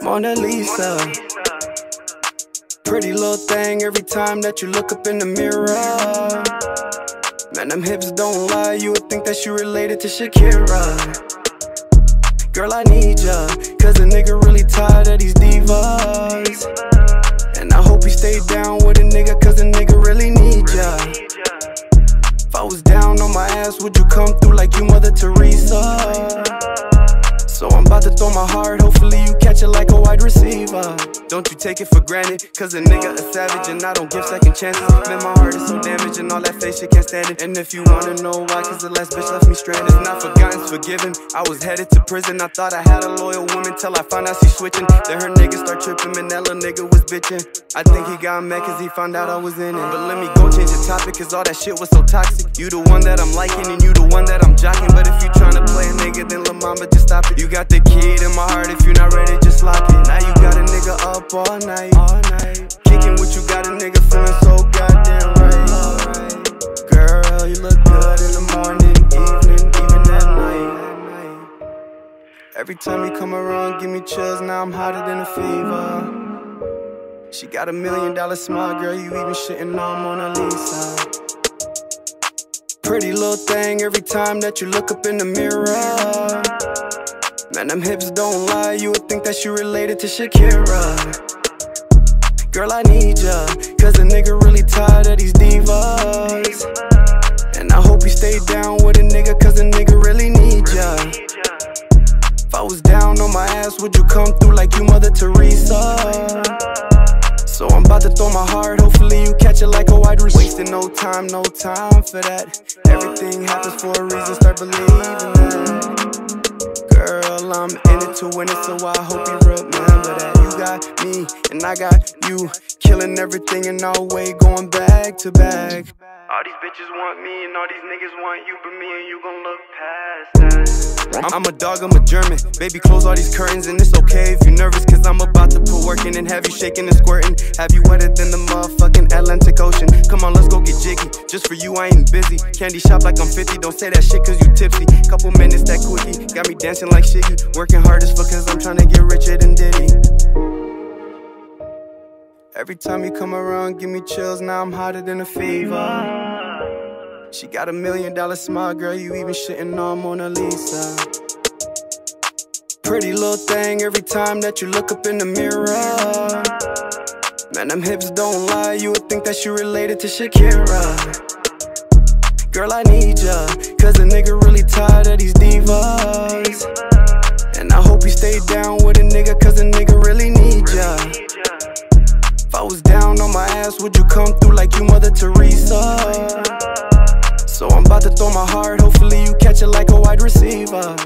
Mona Lisa. Pretty little thing every time that you look up in the mirror. Man, them hips don't lie, you would think that you related to Shakira. Girl, I need ya, cause a nigga really tired of these divas. And I hope you stay down with a nigga, cause a nigga really need ya. If I was down on my ass, would you come through like you Mother Teresa? So I'm about to throw my heart, hopefully you catch it like a wide receiver. Don't you take it for granted, cause a nigga a savage and I don't give second chances. Man, my heart is so damaged and all that fake shit can't stand it. And if you wanna know why, cause the last bitch left me stranded. It's not forgotten, it's forgiven. I was headed to prison, I thought I had a loyal woman till I found out she switching. Then her nigga start tripping, and that little nigga was bitching. I think he got mad cause he found out I was in it. But let me go change the topic, cause all that shit was so toxic. You the one that I'm liking, and you the one that I'm jocking. But if you tryna play a nigga, then lil' mama, just stop it. You got the key in my heart, if you're not ready, just lock it. Now you got a nigga up all night, all night. Kicking what you got a nigga feeling so goddamn right. Girl, you look good in the morning, evening, even at night. Every time you come around, give me chills. Now I'm hotter than a fever. She got a million dollar smile, girl. You even shitting on Mona Lisa. Pretty little thing every time that you look up in the mirror. Man, them hips don't lie, you would think that you related to Shakira. Girl, I need ya, cause a nigga really tired of these divas. And I hope you stay down with a nigga, cause a nigga really need ya. If I was down on my ass, would you come through like you Mother Teresa? So I'm about to throw my heart, hopefully you catch it like a wide receiver. Wasting no time, no time for that. Everything happens for a reason, start believing that. To win it, so I hope you remember that you got me and I got you, killing everything in our way, going back to back. All these bitches want me and all these niggas want you, but me and you gon' look past that. I'm a dog, I'm a German. Baby, close all these curtains, and it's okay if you're nervous, cause I'm about to put work in and have you shaking and squirting. Have you wetter than the motherfucking Atlantic Ocean? Come on, let's go get jiggy. Just for you, I ain't busy. Candy shop like I'm 50, don't say that shit cause you tipsy. Couple minutes, that quickie. Got me dancing like Shiggy. Working hard hardest because I'm trying to get richer than Diddy. Every time you come around, give me chills. Now I'm hotter than a fever. She got a million dollar smile, girl. You even shitting on Mona Lisa. Pretty little thing every time that you look up in the mirror. Man, them hips don't lie. You would think that you related to Shakira. Girl, I need ya, cause a nigga really tired of these divas. And I hope you stay down with a nigga, cause a nigga really need ya. If I was down on my ass, would you come through like you Mother Teresa? So I'm about to throw my heart, hopefully you catch it like a wide receiver.